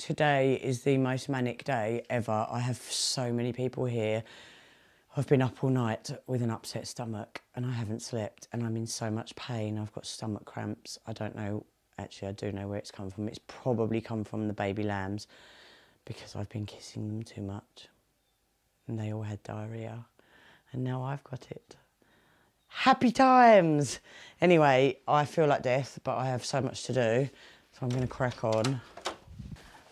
Today is the most manic day ever. I have so many people here. I've been up all night with an upset stomach and I haven't slept and I'm in so much pain. I've got stomach cramps. I don't know, actually, I do know where it's come from. It's probably come from the baby lambs because I've been kissing them too much and they all had diarrhea and now I've got it. Happy times! Anyway, I feel like death, but I have so much to do, so I'm going to crack on.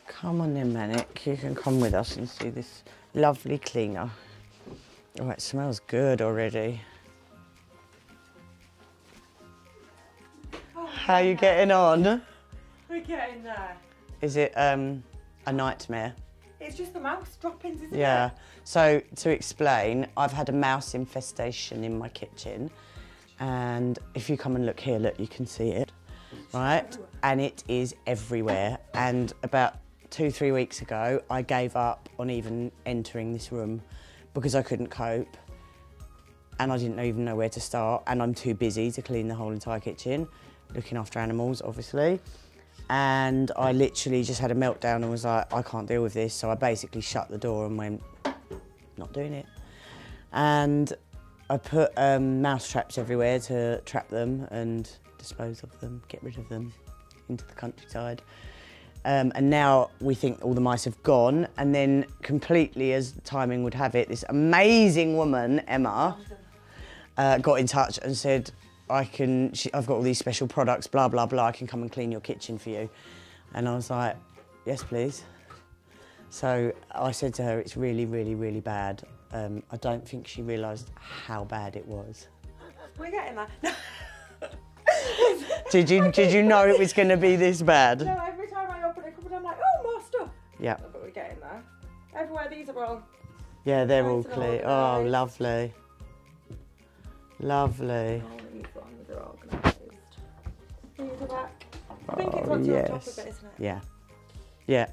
Come on then, Manic. You can come with us and see this lovely cleaner. Oh, it smells good already. Oh, How are you getting on? We're getting there. Is it um, a nightmare? It's just the mouse droppings, isn't Yeah. it? So to explain, I've had a mouse infestation in my kitchen, and if you come and look here, look, you can see it, right? And it is everywhere. And about two, three weeks ago, I gave up on even entering this room because I couldn't cope, and I didn't even know where to start. And I'm too busy to clean the whole entire kitchen, looking after animals, obviously and I literally just had a meltdown and was like, I can't deal with this. So I basically shut the door and went, not doing it. And I put um, mouse traps everywhere to trap them and dispose of them, get rid of them into the countryside. Um, and now we think all the mice have gone. And then, completely as timing would have it, this amazing woman, Emma, uh, got in touch and said, I can, she, I've got all these special products, blah, blah, blah, I can come and clean your kitchen for you. And I was like, yes, please. So I said to her, it's really, really, really bad. Um, I don't think she realised how bad it was. We're getting there. Did you, did you know it was going to be this bad? no, Yeah, But we're getting there. Everywhere these are all. yeah, they're all Nice and clear. Oh, lovely. Lovely. All these ones are organised. These are back. I think it's Oh, what's on top yes. of it, isn't it? Yeah. Yeah.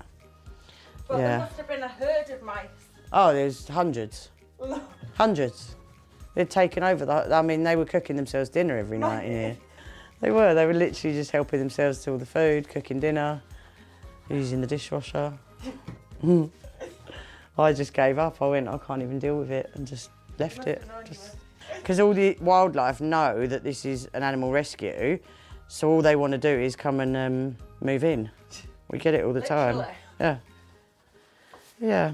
But Yeah. there must have been a herd of mice. Oh, there's hundreds. Hundreds. They'd taken over. The, I mean, they were cooking themselves dinner every night in here. They were. They were literally just helping themselves to all the food, cooking dinner, using the dishwasher. I just gave up. I went, I can't even deal with it, and just left it. Because all the wildlife know that this is an animal rescue, so all they want to do is come and um, move in. We get it all the time. Yeah. Yeah.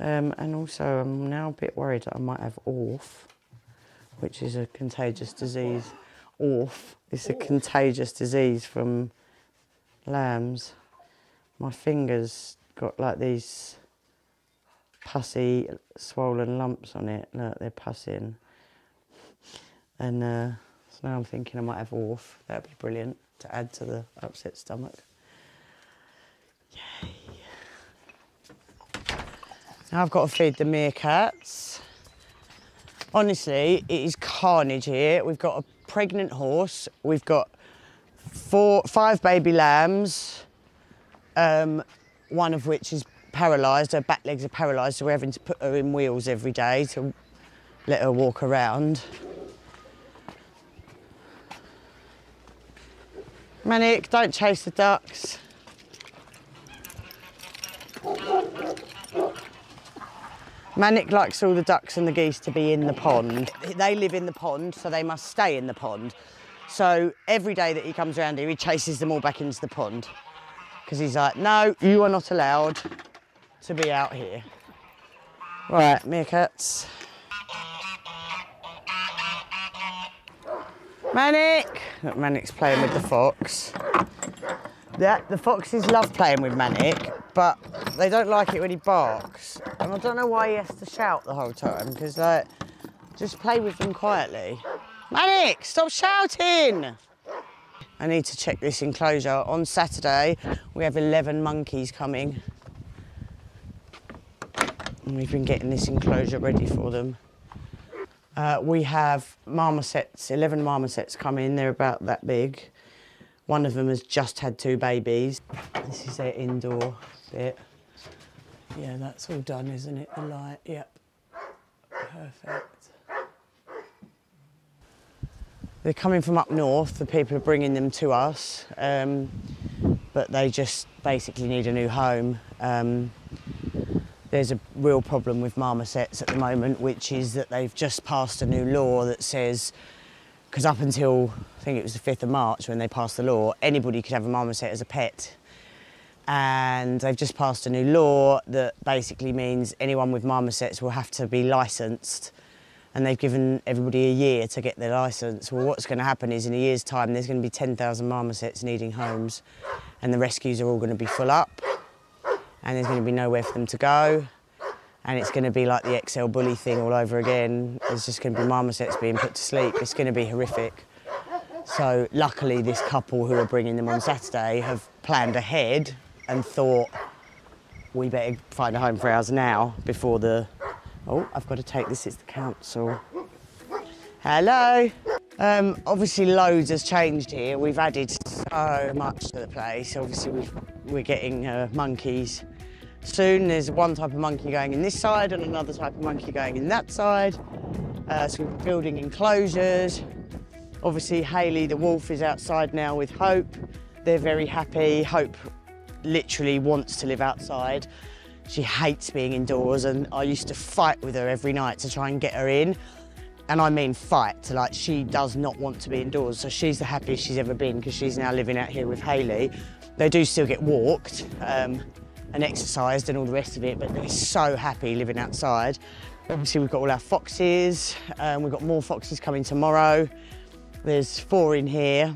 Um, and also, I'm now a bit worried that I might have ORF, which is a contagious disease. ORF is a contagious disease from lambs. My fingers got like these pussy, swollen lumps on it. Look, they're pussing. And uh, so now I'm thinking I might have a ORF. That'd be brilliant to add to the upset stomach. Yay. Now I've got to feed the meerkats. Honestly, it is carnage here. We've got a pregnant horse. We've got four, five baby lambs, um, one of which is paralysed. Her back legs are paralysed, so we're having to put her in wheels every day to let her walk around. Manic, don't chase the ducks. Manic likes all the ducks and the geese to be in the pond. They live in the pond, so they must stay in the pond. So every day that he comes around here, he chases them all back into the pond. Because he's like, no, you are not allowed to be out here. Right, meerkats. Manic! Look, Manic's playing with the fox. Yeah, the foxes love playing with Manic, but they don't like it when he barks. And I don't know why he has to shout the whole time, because, like, just play with them quietly. Manic, stop shouting! I need to check this enclosure. On Saturday, we have 11 monkeys coming. And we've been getting this enclosure ready for them. Uh, we have marmosets, 11 marmosets coming. They're about that big. One of them has just had two babies. This is their indoor bit. Yeah, that's all done, isn't it? The light, yep. Perfect. They're coming from up north. The people are bringing them to us. Um, but they just basically need a new home. Um, there's a real problem with marmosets at the moment, which is that they've just passed a new law that says, because up until I think it was the 5th of March when they passed the law, anybody could have a marmoset as a pet. And they've just passed a new law that basically means anyone with marmosets will have to be licensed. And they've given everybody a year to get their license. Well, what's going to happen is in a year's time, there's going to be 10,000 marmosets needing homes, and the rescues are all going to be full up and there's going to be nowhere for them to go. And it's going to be like the XL bully thing all over again. There's just going to be marmosets being put to sleep. It's going to be horrific. So luckily, this couple who are bringing them on Saturday have planned ahead and thought we better find a home for ours now before the. Oh, I've got to take this. It's the council. Hello. Um, obviously, loads has changed here. We've added so much to the place. Obviously, we've, we're getting uh, monkeys soon. There's one type of monkey going in this side and another type of monkey going in that side. Uh, so we're building enclosures. Obviously, Haley the wolf is outside now with Hope. They're very happy. Hope literally wants to live outside. She hates being indoors, and I used to fight with her every night to try and get her in. And I mean fight, like she does not want to be indoors. So she's the happiest she's ever been because she's now living out here with Haley. They do still get walked. Um, and exercised and all the rest of it, but they're so happy living outside. Obviously, we've got all our foxes. Um, we've got more foxes coming tomorrow. There's four in here.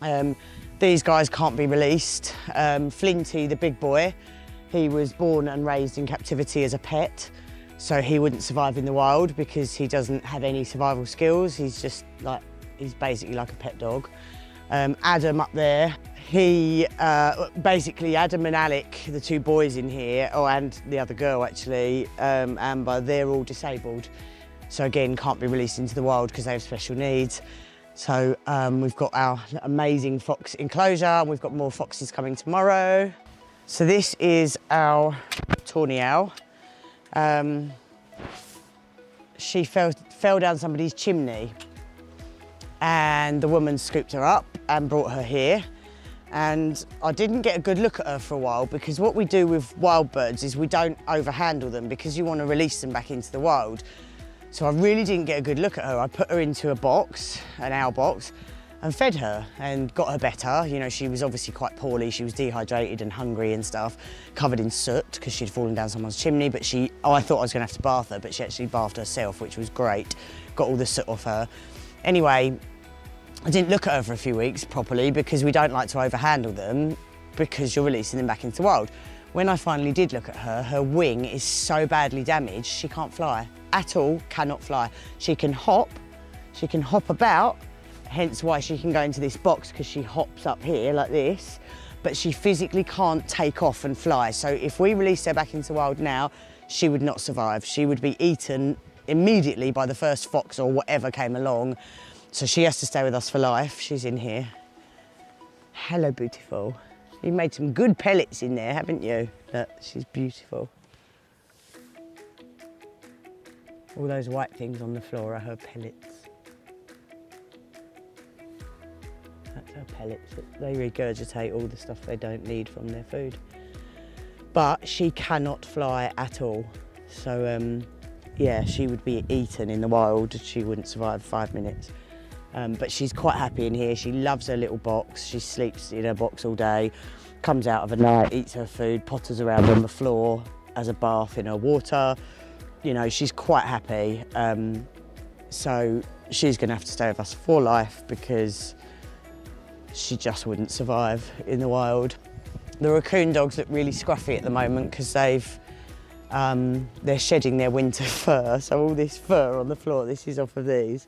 Um, these guys can't be released. Um, Flinty, the big boy, he was born and raised in captivity as a pet, so he wouldn't survive in the wild because he doesn't have any survival skills. He's just like, he's basically like a pet dog. Um, Adam up there, he uh, basically Adam and Alec, the two boys in here, oh, and the other girl actually, um, Amber, they're all disabled. So again, can't be released into the wild because they have special needs. So um, we've got our amazing fox enclosure and we've got more foxes coming tomorrow. So this is our tawny owl. Um, she fell, fell down somebody's chimney and the woman scooped her up and brought her here and I didn't get a good look at her for a while because what we do with wild birds is we don't overhandle them because you want to release them back into the wild. So I really didn't get a good look at her. I put her into a box, an owl box, and fed her and got her better. You know, she was obviously quite poorly. She was dehydrated and hungry and stuff, covered in soot because she'd fallen down someone's chimney. But she, oh, I thought I was going to have to bath her, but she actually bathed herself, which was great. Got all the soot off her. Anyway, I didn't look at her for a few weeks properly because we don't like to overhandle them because you're releasing them back into the wild. When I finally did look at her, her wing is so badly damaged, she can't fly at all, cannot fly. She can hop, she can hop about, hence why she can go into this box because she hops up here like this, but she physically can't take off and fly. So if we released her back into the wild now, she would not survive. She would be eaten immediately by the first fox or whatever came along so she has to stay with us for life. She's in here. Hello, beautiful. You've made some good pellets in there, haven't you? Look, she's beautiful. All those white things on the floor are her pellets. Pellets. They regurgitate all the stuff they don't need from their food. But she cannot fly at all. So, um, yeah, she would be eaten in the wild. She wouldn't survive five minutes. Um, but she's quite happy in here. She loves her little box. She sleeps in her box all day, comes out of a night, eats her food, potters around on the floor, has a bath in her water. You know, she's quite happy. Um, so she's going to have to stay with us for life because she just wouldn't survive in the wild. The raccoon dogs look really scruffy at the moment because they've um, they're shedding their winter fur. So all this fur on the floor, this is off of these.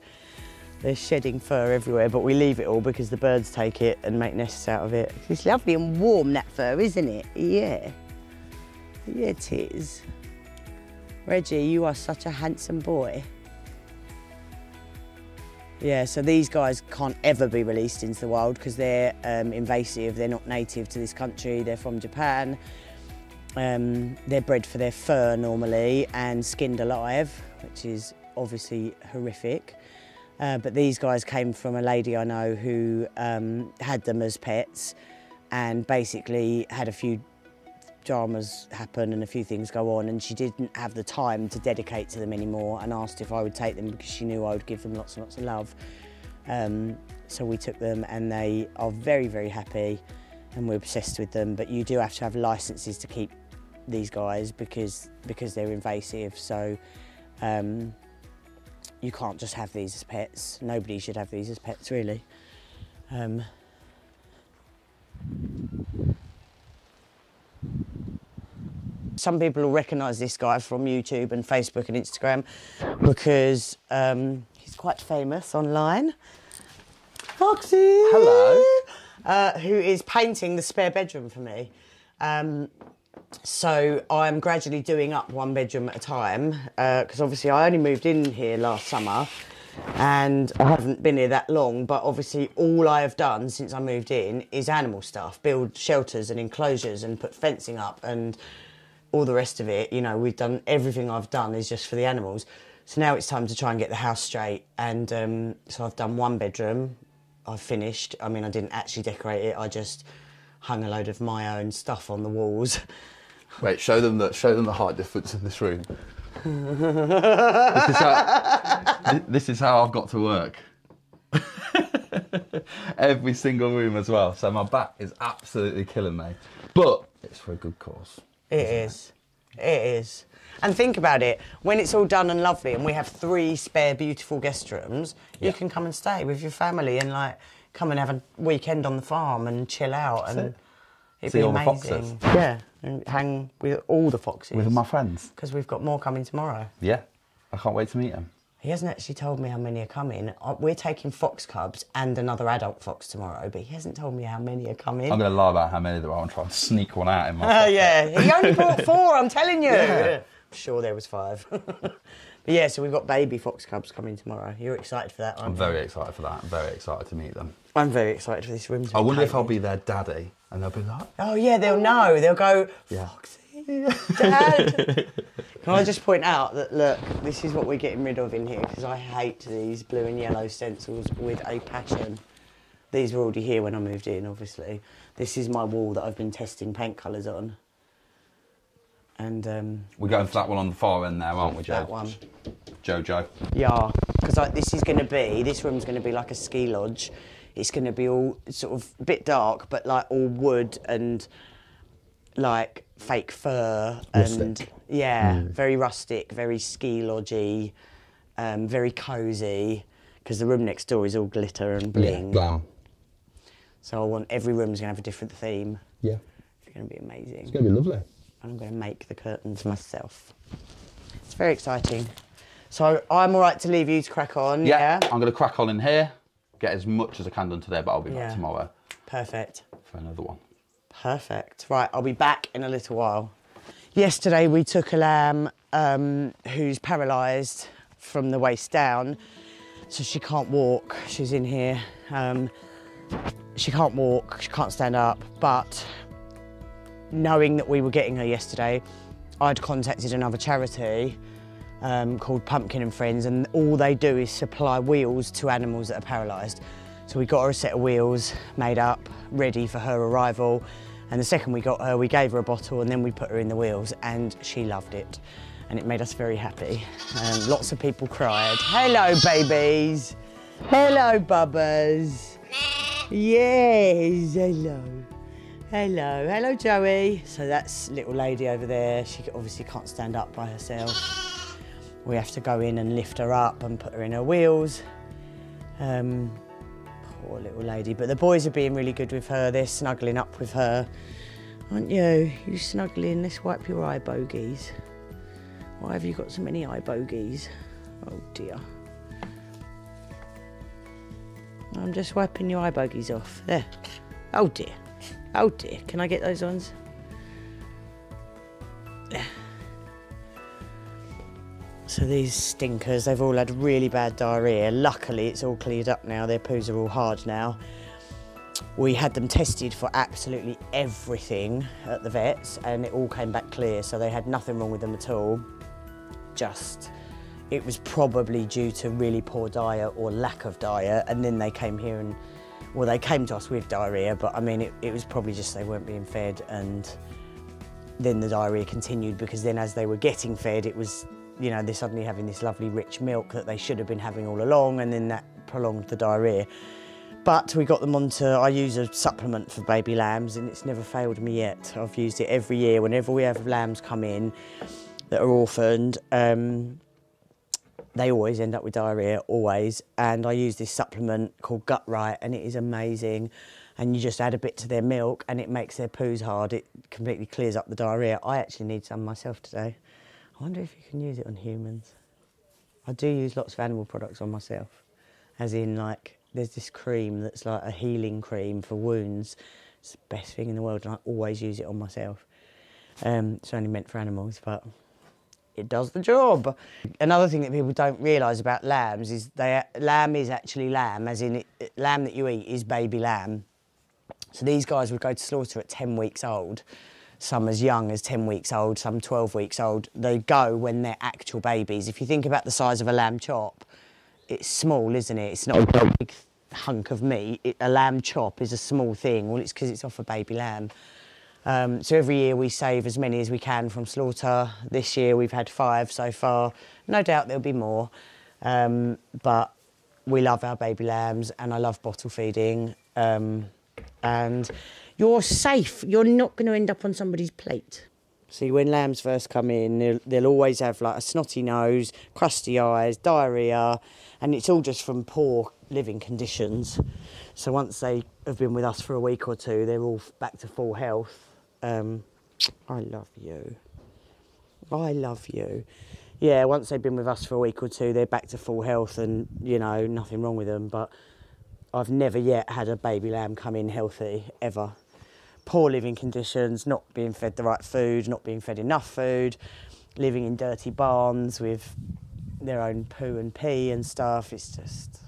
They're shedding fur everywhere, but we leave it all because the birds take it and make nests out of it. It's lovely and warm, that fur, isn't it? Yeah. Yeah, it is. Reggie, you are such a handsome boy. Yeah, so these guys can't ever be released into the wild because they're um, invasive, they're not native to this country, they're from Japan. Um, they're bred for their fur normally and skinned alive, which is obviously horrific. Uh, but these guys came from a lady I know who um, had them as pets and basically had a few dramas happen and a few things go on and she didn't have the time to dedicate to them anymore and asked if I would take them because she knew I would give them lots and lots of love. Um, so we took them and they are very, very happy and we're obsessed with them. But you do have to have licenses to keep these guys because, because they're invasive. So um, you can't just have these as pets. Nobody should have these as pets, really. Um, some people will recognise this guy from YouTube and Facebook and Instagram because um, he's quite famous online. Foxy! Hello. Uh, who is painting the spare bedroom for me. Um, so I'm gradually doing up one bedroom at a time because obviously I only moved in here last summer and I haven't been here that long. But obviously, all I have done since I moved in is animal stuff build shelters and enclosures and put fencing up and all the rest of it. You know, we've done everything I've done is just for the animals. So now it's time to try and get the house straight. And um, so I've done one bedroom, I've finished. I mean, I didn't actually decorate it, I just hung a load of my own stuff on the walls. Wait, show them the show them the height difference in this room. This, is how, this is how I've got to work. Every single room as well. So my back is absolutely killing me. But it's for a good cause. It is. It is. And think about it, when it's all done and lovely and we have three spare beautiful guest rooms, Yeah. you can come and stay with your family and like come and have a weekend on the farm and chill out and it. It'd See be all the amazing. foxes. Yeah, and hang with all the foxes. With my friends. Because we've got more coming tomorrow. Yeah. I can't wait to meet them. He hasn't actually told me how many are coming. Uh, We're taking fox cubs and another adult fox tomorrow, but he hasn't told me how many are coming. I'm going to lie about how many there are and try and sneak one out in my Oh pocket. yeah, he only brought four. I'm telling you. Yeah. I'm sure there was five. but yeah, so we've got baby fox cubs coming tomorrow. You're excited for that? I'm you? very excited for that. I'm very excited to meet them. I'm very excited for this room. to I wonder if I'll be their daddy and they'll be like, Oh yeah, they'll know. They'll go. Yeah. Foxy, Dad. Can I just point out that look, this is what we're getting rid of in here because I hate these blue and yellow stencils with a passion. These were already here when I moved in, obviously. This is my wall that I've been testing paint colours on. And um, we're going for that one on the far end there, aren't we, Joe? that one. Jojo. Yeah, because like, this is going to be, this room's going to be like a ski lodge. It's going to be all sort of a bit dark, but like all wood and like fake fur and Rustic. yeah, very rustic, very ski lodgy, um, very cosy. Because the room next door is all glitter and bling. Glam. So I want every room's going to have a different theme. Yeah. It's going to be amazing. It's going to be lovely. I'm going to make the curtains myself. It's very exciting. So I'm all right to leave you to crack on. Yeah, Yeah. I'm going to crack on in here, get as much as I can done today, but I'll be back Yeah. tomorrow Perfect. for another one. Perfect. Right, I'll be back in a little while. Yesterday we took a lamb um, who's paralysed from the waist down, so she can't walk. She's in here. Um, she can't walk. She can't stand up. But knowing that we were getting her yesterday, I'd contacted another charity um, called Pumpkin and Friends, and all they do is supply wheels to animals that are paralysed. So we got her a set of wheels made up, ready for her arrival. And the second we got her, we gave her a bottle and then we put her in the wheels, and she loved it. And it made us very happy. Um, lots of people cried. Hello, babies. Hello, bubbas. Yes, hello. Hello, hello Joey. So that's little lady over there. She obviously can't stand up by herself. We have to go in and lift her up and put her in her wheels. Um, poor little lady. But the boys are being really good with her. They're snuggling up with her. Aren't you? You snuggling? Let's wipe your eye bogies. Why have you got so many eye bogies? Oh dear. I'm just wiping your eye bogies off. There. Oh dear. Oh dear. Can I get those ones? So these stinkers, they've all had really bad diarrhea. Luckily, it's all cleared up now. Their poos are all hard now. We had them tested for absolutely everything at the vets, and it all came back clear. So they had nothing wrong with them at all. Just, it was probably due to really poor diet or lack of diet. And then they came here and well, they came to us with diarrhea, but I mean, it, it was probably just they weren't being fed and then the diarrhea continued because then as they were getting fed, it was, you know, they're suddenly having this lovely rich milk that they should have been having all along and then that prolonged the diarrhea. But we got them onto, I use a supplement for baby lambs and it's never failed me yet. I've used it every year whenever we have lambs come in that are orphaned. Um, they always end up with diarrhea, always. And I use this supplement called Gut Right, and it is amazing. And you just add a bit to their milk, and it makes their poos hard. It completely clears up the diarrhea. I actually need some myself today. I wonder if you can use it on humans. I do use lots of animal products on myself, as in like there's this cream that's like a healing cream for wounds. It's the best thing in the world, and I always use it on myself. Um, it's only meant for animals, but it does the job. Another thing that people don't realise about lambs is they lamb is actually lamb, as in it, lamb that you eat is baby lamb. So these guys would go to slaughter at 10 weeks old, some as young as 10 weeks old, some 12 weeks old. They go when they're actual babies. If you think about the size of a lamb chop, it's small, isn't it? It's not a big hunk of meat. It, a lamb chop is a small thing. Well, it's because it's off a baby lamb. Um, so every year we save as many as we can from slaughter. This year we've had five so far. No doubt there'll be more. Um, but we love our baby lambs and I love bottle feeding. Um, and you're safe. You're not going to end up on somebody's plate. See, when lambs first come in, they'll, they'll always have like a snotty nose, crusty eyes, diarrhea, and it's all just from poor living conditions. So once they have been with us for a week or two, they're all back to full health. Um, I love you. I love you. Yeah, once they've been with us for a week or two, they're back to full health and, you know, nothing wrong with them. But I've never yet had a baby lamb come in healthy, ever. Poor living conditions, not being fed the right food, not being fed enough food, living in dirty barns with their own poo and pee and stuff. It's just,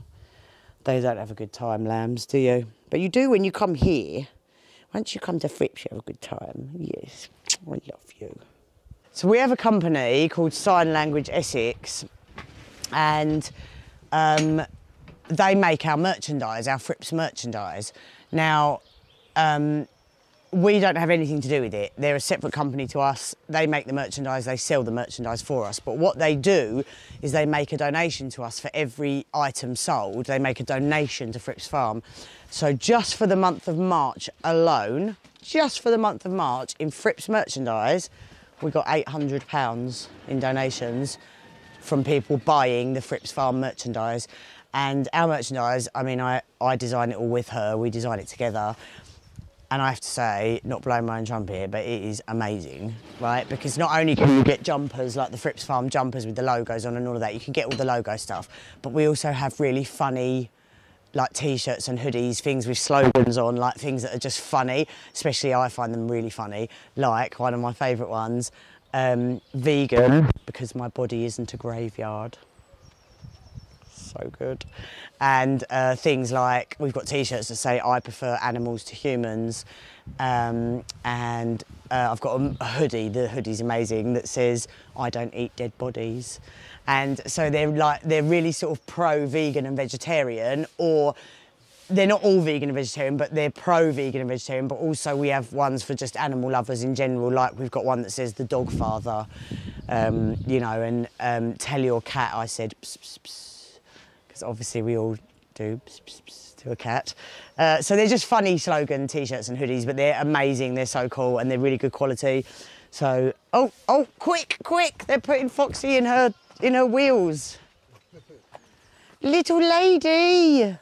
they don't have a good time, lambs, do you? But you do when you come here. Once you come to Fripps, you have a good time. Yes, I love you. So we have a company called Sign Language Essex, and um, they make our merchandise, our Fripps merchandise. Now, um, we don't have anything to do with it. They're a separate company to us. They make the merchandise, they sell the merchandise for us. But what they do is they make a donation to us for every item sold. They make a donation to Fripps Farm. So just for the month of March alone, just for the month of March in Fripps merchandise, we got £800 in donations from people buying the Fripps Farm merchandise. And our merchandise, I mean, I, I design it all with her, we design it together. And I have to say, not blowing my own trumpet, here, but it is amazing, right? Because not only can you get jumpers like the Fripps Farm jumpers with the logos on and all of that, you can get all the logo stuff, but we also have really funny like t-shirts and hoodies, things with slogans on, like things that are just funny, especially I find them really funny, like one of my favourite ones, um, vegan, because my body isn't a graveyard. So good. And uh, things like, we've got t-shirts that say, I prefer animals to humans. Um, and uh, I've got a, hoodie, the hoodie's amazing, that says, I don't eat dead bodies and so they're like they're really sort of pro vegan and vegetarian or they're not all vegan and vegetarian but they're pro vegan and vegetarian but also we have ones for just animal lovers in general like we've got one that says the dog father um, you know and um, tell your cat i said because obviously we all do to a cat uh, so they're just funny slogan t-shirts and hoodies but they're amazing they're so cool and they're really good quality so oh oh quick quick they're putting foxy in her in her wheels. Little lady.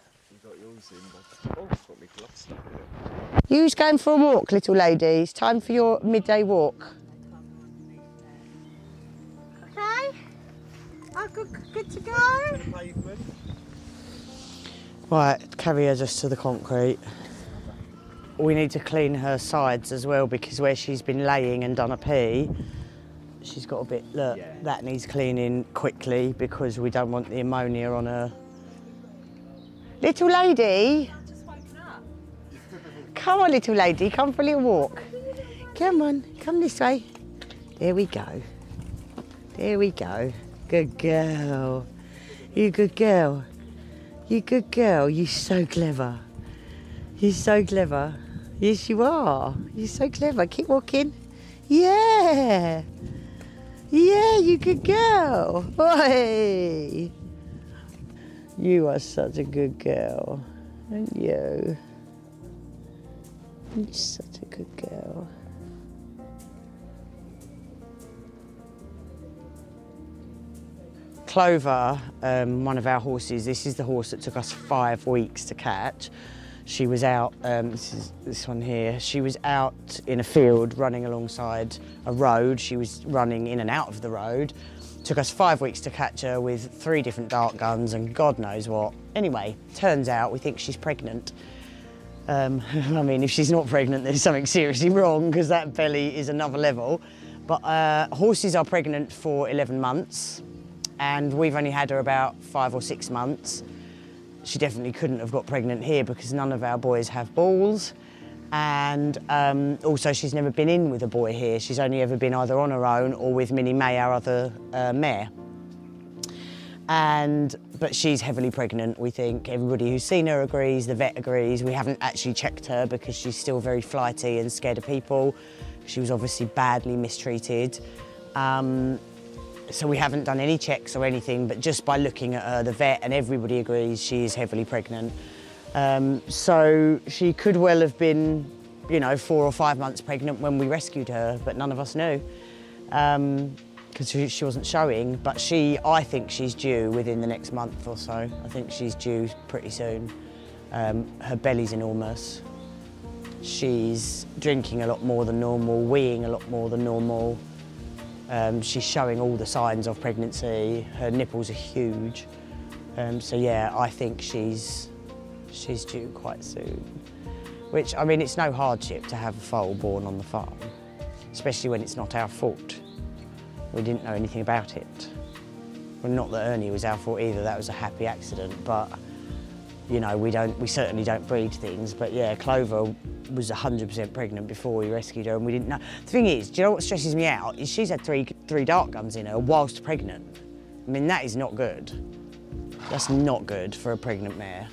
You's going for a walk, little lady. It's time for your midday walk. Okay. Oh, good, good to go. Right, carry her just to the concrete. We need to clean her sides as well because where she's been laying and done a pee, she's got a bit, look, yeah. that needs cleaning quickly because we don't want the ammonia on her. Little lady. Come on, little lady, come for a little walk. Come on, come this way. There we go. There we go. Good girl. You good girl. You good girl. You so clever. You're so clever. Yes, you are. You're so clever. Keep walking. Yeah. Yeah, you good girl. Oi. You are such a good girl, aren't you? You're such a good girl. Clover, um, one of our horses, this is the horse that took us five weeks to catch. She was out, um, this is this one here, she was out in a field running alongside a road. She was running in and out of the road. Took us five weeks to catch her with three different dart guns and God knows what. Anyway, turns out we think she's pregnant. Um, I mean, if she's not pregnant, there's something seriously wrong because that belly is another level. But uh, horses are pregnant for 11 months and we've only had her about five or six months. She definitely couldn't have got pregnant here because none of our boys have balls. And um, also she's never been in with a boy here. She's only ever been either on her own or with Minnie May, our other uh, mare. And, but she's heavily pregnant, we think. Everybody who's seen her agrees, the vet agrees. We haven't actually checked her because she's still very flighty and scared of people. She was obviously badly mistreated. Um, so we haven't done any checks or anything, but just by looking at her, the vet and everybody agrees she is heavily pregnant. Um, so she could well have been, you know, four or five months pregnant when we rescued her, but none of us knew because um, she, wasn't showing. But she, I think she's due within the next month or so. I think she's due pretty soon. Um, her belly's enormous. She's drinking a lot more than normal, weeing a lot more than normal. Um, she's showing all the signs of pregnancy. Her nipples are huge. Um, so yeah, I think she's she's due quite soon. Which, I mean, it's no hardship to have a foal born on the farm, especially when it's not our fault. We didn't know anything about it. Well, not that Ernie was our fault either, that was a happy accident, but you know, we don't, we certainly don't breed things. But yeah, Clover was 100% pregnant before we rescued her and we didn't know. The thing is, do you know what stresses me out? Is she's had three, three dart guns in her whilst pregnant. I mean, that is not good. That's not good for a pregnant mare.